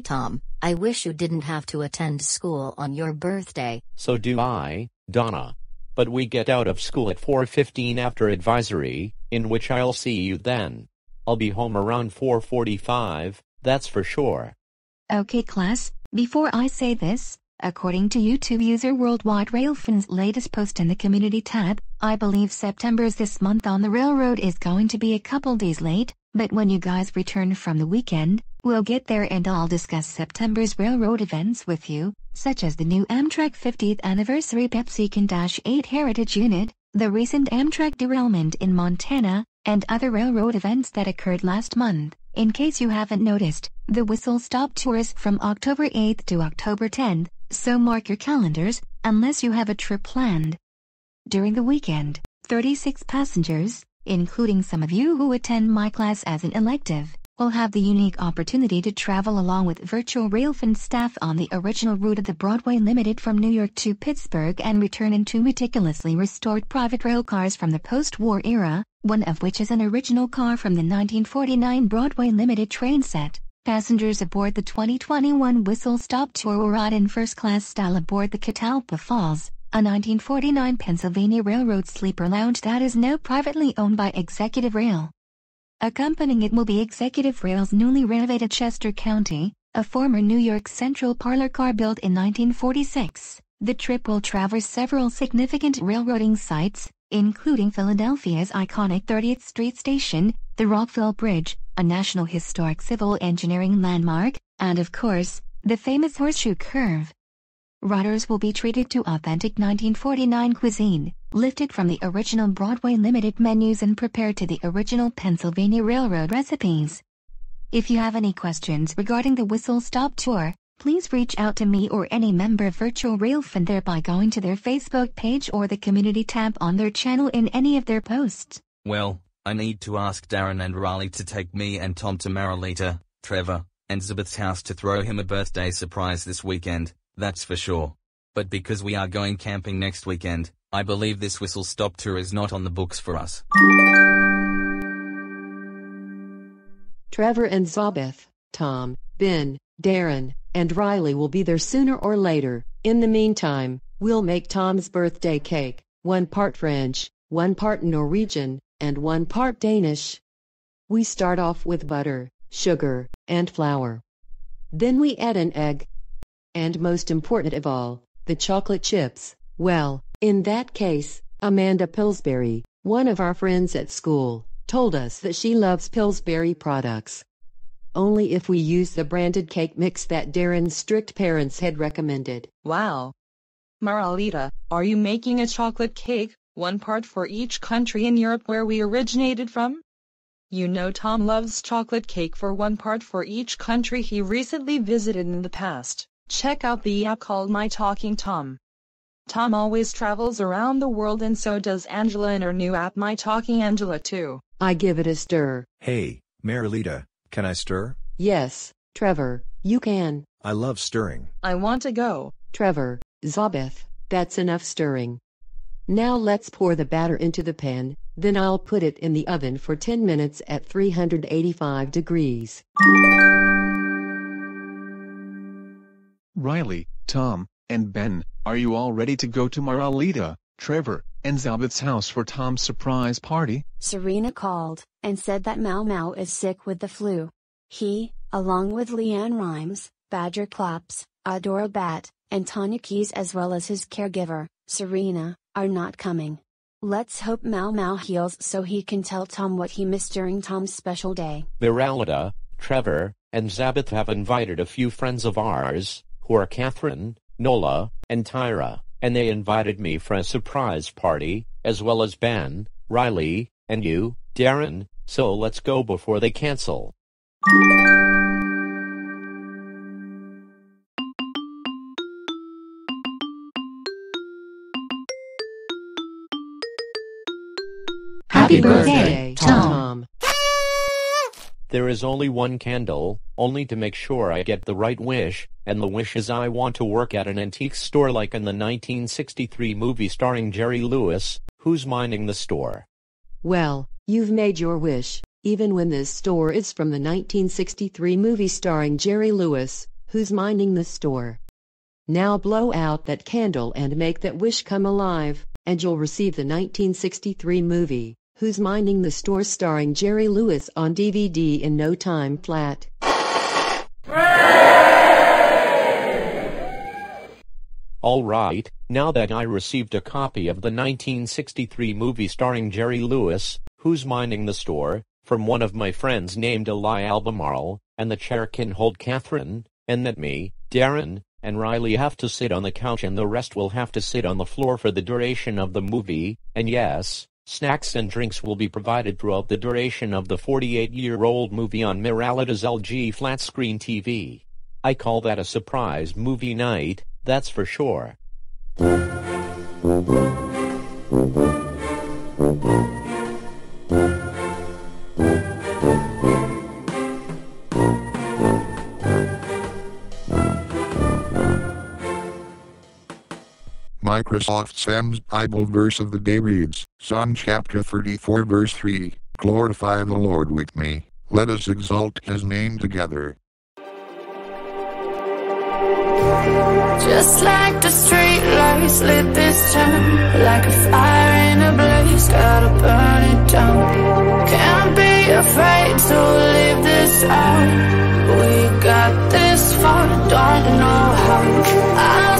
Hey Tom, I wish you didn't have to attend school on your birthday. So do I, Donna. But we get out of school at 4.15 after advisory, in which I'll see you then. I'll be home around 4.45, that's for sure. Okay class, before I say this, according to YouTube user Worldwide Railfan's latest post in the community tab, I believe September's this month on the railroad is going to be a couple days late, but when you guys return from the weekend, we'll get there and I'll discuss September's railroad events with you, such as the new Amtrak 50th Anniversary PepsiCon-8 Heritage Unit, the recent Amtrak derailment in Montana, and other railroad events that occurred last month. In case you haven't noticed, the Whistle Stop Tour is from October 8th to October 10th, so mark your calendars, unless you have a trip planned. During the weekend, 36 passengers, including some of you who attend my class as an elective, will have the unique opportunity to travel along with virtual Railfan staff on the original route of the Broadway Limited from New York to Pittsburgh and return in two meticulously restored private rail cars from the post-war era, one of which is an original car from the 1949 Broadway Limited train set. Passengers aboard the 2021 Whistle Stop Tour will ride in first-class style aboard the Catalpa Falls, a 1949 Pennsylvania Railroad sleeper lounge that is now privately owned by Executive Rail. Accompanying it will be Executive Rail's newly renovated Chester County, a former New York Central parlor car built in 1946. The trip will traverse several significant railroading sites, including Philadelphia's iconic 30th Street Station, the Rockville Bridge, a National Historic Civil Engineering landmark, and of course, the famous Horseshoe Curve. Riders will be treated to authentic 1949 cuisine, lifted from the original Broadway Limited menus and prepared to the original Pennsylvania Railroad recipes. If you have any questions regarding the Whistle Stop Tour, please reach out to me or any member of Virtual there by going to their Facebook page or the community tab on their channel in any of their posts. Well, I need to ask Darren and Riley to take me and Tom to Maralita, Trevor, and Zabeth's house to throw him a birthday surprise this weekend that's for sure. But because we are going camping next weekend, I believe this whistle stop tour is not on the books for us. Trevor and Zabeth, Tom, Ben, Darren, and Riley will be there sooner or later. In the meantime, we'll make Tom's birthday cake, one part French, one part Norwegian, and one part Danish. We start off with butter, sugar, and flour. Then we add an egg, and most important of all, the chocolate chips. Well, in that case, Amanda Pillsbury, one of our friends at school, told us that she loves Pillsbury products. Only if we use the branded cake mix that Darren's strict parents had recommended. Wow. Maralita, are you making a chocolate cake, one part for each country in Europe where we originated from? You know Tom loves chocolate cake for one part for each country he recently visited in the past. Check out the app called My Talking Tom. Tom always travels around the world and so does Angela in her new app My Talking Angela too. I give it a stir. Hey, Maralita, can I stir? Yes, Trevor, you can. I love stirring. I want to go. Trevor, Zabeth, that's enough stirring. Now let's pour the batter into the pan, then I'll put it in the oven for 10 minutes at 385 degrees. Riley, Tom, and Ben, are you all ready to go to Maralita, Trevor, and Zabeth's house for Tom's surprise party? Serena called and said that Mau Mau is sick with the flu. He, along with Leanne Rhymes, Badger Claps, Adora Bat, and Tanya Keys as well as his caregiver, Serena, are not coming. Let's hope Mau Mau heals so he can tell Tom what he missed during Tom's special day. Miralda, Trevor, and Zabeth have invited a few friends of ours, who are Kathryn, Nola, and Tyra, and they invited me for a surprise party, as well as Ben, Riley, and you, Darren, so let's go before they cancel. Happy birthday, Tom. There is only one candle, only to make sure I get the right wish, and the wish is I want to work at an antique store like in the 1963 movie starring Jerry Lewis, who's minding the store. Well, you've made your wish. even when this store is from the 1963 movie starring Jerry Lewis, who's minding the store. Now blow out that candle and make that wish come alive, and you'll receive the 1963 movie, Who's Minding the Store starring Jerry Lewis on DVD in no time flat. All right, now that I received a copy of the 1963 movie starring Jerry Lewis, Who's Minding the Store, from one of my friends named Eli Albemarle, and the chair can hold Kathryn, and that me, Darren, and Riley have to sit on the couch and the rest will have to sit on the floor for the duration of the movie, and yes, snacks and drinks will be provided throughout the duration of the 48-year-old movie on Maralita's LG flat-screen TV. I call that a surprise movie night, that's for sure. Microsoft Sam's Bible verse of the day reads, Psalm chapter 34 verse 3, Glorify the Lord with me, let us exalt his name together. Just like the street lights lit this town Like a fire in a blaze, gotta burn it down. Can't be afraid to leave this out. We got this far, don't know how. I